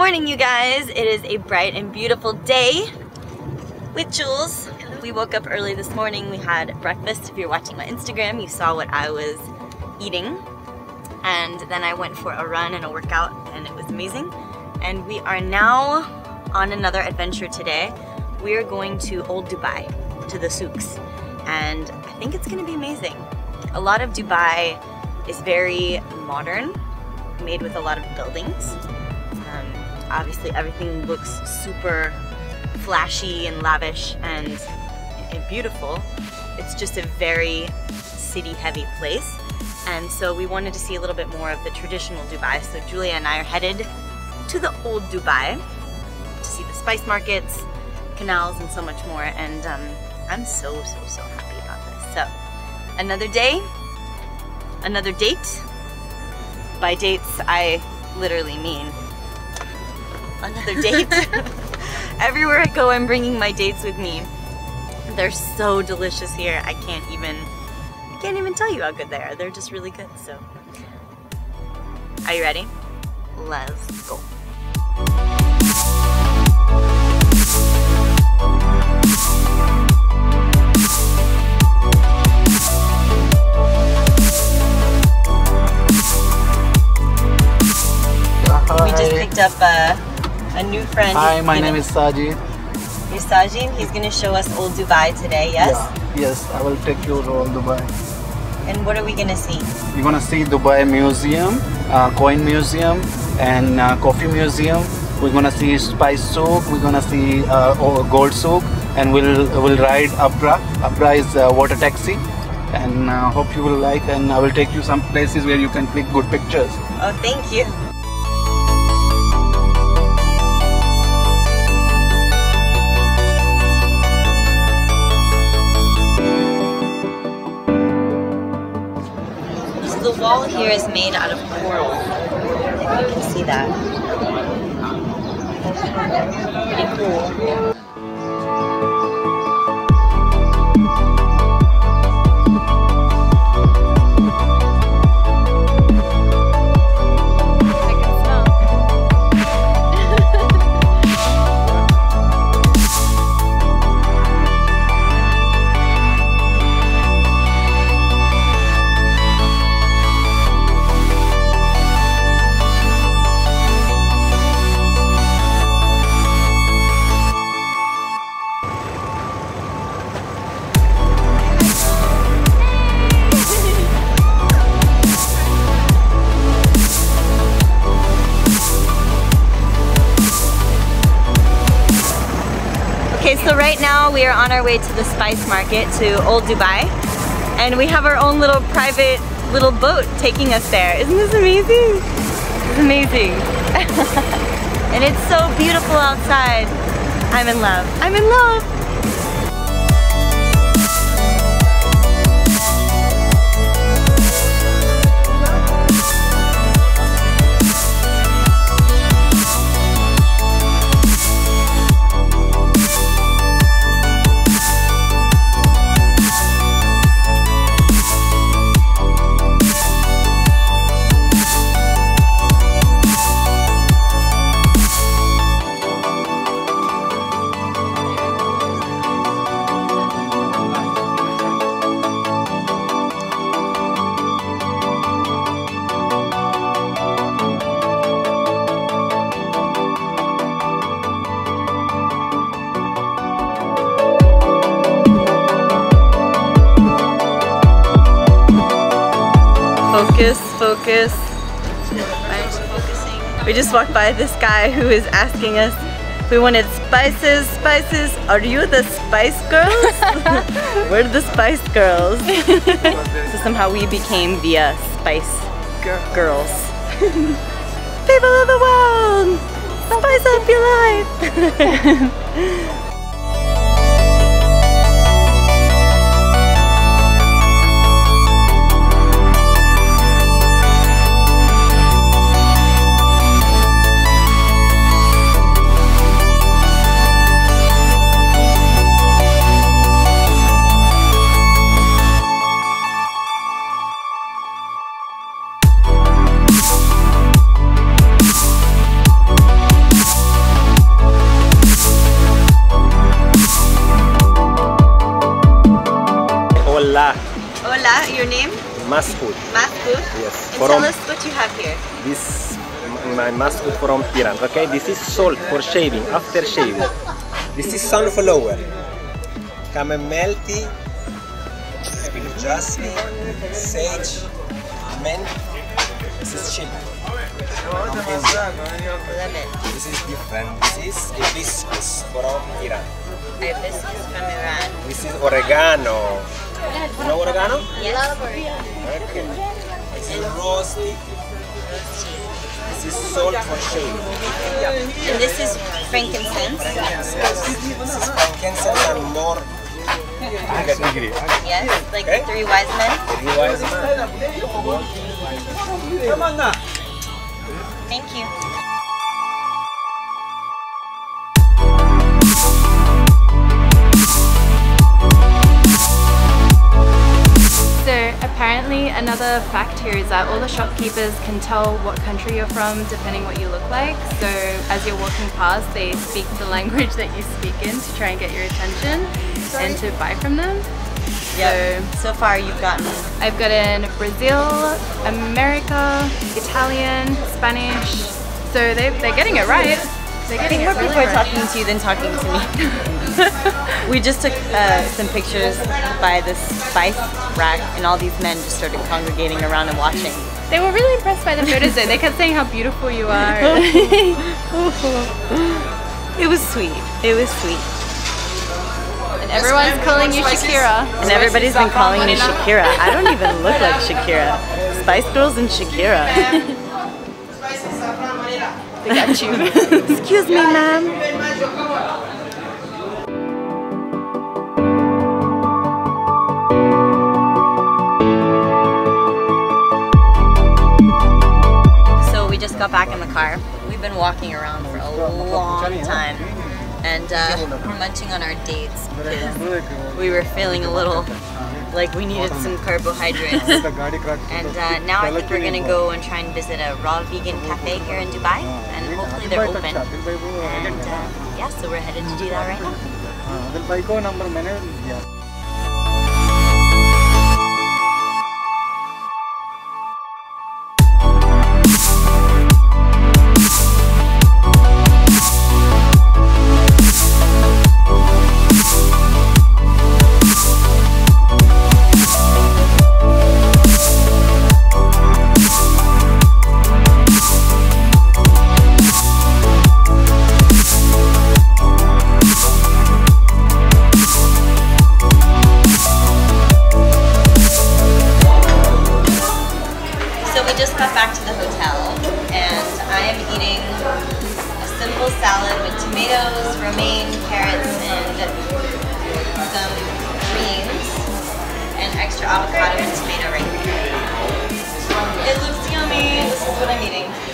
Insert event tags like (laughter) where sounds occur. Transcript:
morning, you guys. It is a bright and beautiful day with Jules. We woke up early this morning. We had breakfast. If you're watching my Instagram, you saw what I was eating. And then I went for a run and a workout, and it was amazing. And we are now on another adventure today. We are going to Old Dubai, to the souks. And I think it's gonna be amazing. A lot of Dubai is very modern, made with a lot of buildings. Obviously everything looks super flashy and lavish and, and beautiful. It's just a very city heavy place. And so we wanted to see a little bit more of the traditional Dubai. So Julia and I are headed to the old Dubai to see the spice markets, canals, and so much more. And um, I'm so, so, so happy about this. So another day, another date. By dates, I literally mean another date. (laughs) Everywhere I go, I'm bringing my dates with me. They're so delicious here. I can't even, I can't even tell you how good they are. They're just really good, so. Are you ready? Let's go. We just picked up a, a new friend. Hi, my name is Sajid. You're Sajin. He's gonna show us old Dubai today, yes? Yeah. Yes, I will take you to old Dubai. And what are we gonna see? You're gonna see Dubai Museum, uh, Coin Museum, and uh, Coffee Museum. We're gonna see Spice Souk. We're gonna see uh, Gold Souk, and we'll we'll ride Abra. Abra is uh, water taxi, and uh, hope you will like. And I will take you some places where you can click good pictures. Oh, thank you. Wall here is made out of coral. You can see that. Pretty cool. Okay, so right now we are on our way to the spice market to Old Dubai and we have our own little private little boat taking us there. Isn't this amazing? It's amazing. (laughs) and it's so beautiful outside. I'm in love. I'm in love. Focus, focus. Why aren't you focusing? We just walked by this guy who is asking us if we wanted spices, spices. Are you the Spice Girls? (laughs) We're the Spice Girls. so somehow we became the uh, Spice Girls. (laughs) People of the world, spice up your life. (laughs) name? Maskud. Maskud. Yes. And From tell us what you have here. this my Maskud from Iran. Okay, this is salt for shaving after shaving. This is sunflower. Chamomile, jasmine, sage, mint. This is chili. It. This is different. This is hibiscus from Iran. Hibiscus from Iran. This is oregano. You know oregano? Yes. Okay. This is rose tea. This is salt for shaving. And this is frankincense. This is frankincense and myrrh. Yes. Like Okay. the three wise men. Very wise man. Thank you. Apparently another fact here is that all the shopkeepers can tell what country you're from depending what you look like. So as you're walking past, they speak the language that you speak in to try and get your attention and to buy from them. Yeah. So far you've gotten I've gotten Brazil, America, Italian, Spanish. So they, they're getting it right. I think more people are talking to you than talking to me. (laughs) we just took uh, some pictures by the spice rack, and all these men just started congregating around and watching. They were really impressed by the photos though. They kept saying how beautiful you are. (laughs) It was sweet. It was sweet. and everyone's calling you Shakira. And everybody's been calling me Shakira. I don't even look like Shakira. Spice Girls and Shakira. (laughs) They got you. (laughs) Excuse me, ma'am. So we just got back in the car. We've been walking around for a long time. And uh, we're munching on our dates because we were feeling a little like we needed some carbohydrates. (laughs) And uh, now I think we're gonna go and try and visit a raw vegan cafe here in Dubai, and hopefully they're open. And uh, yeah, so we're headed to do that right now. avocado and tomato right here. It looks yummy. This is what I'm eating.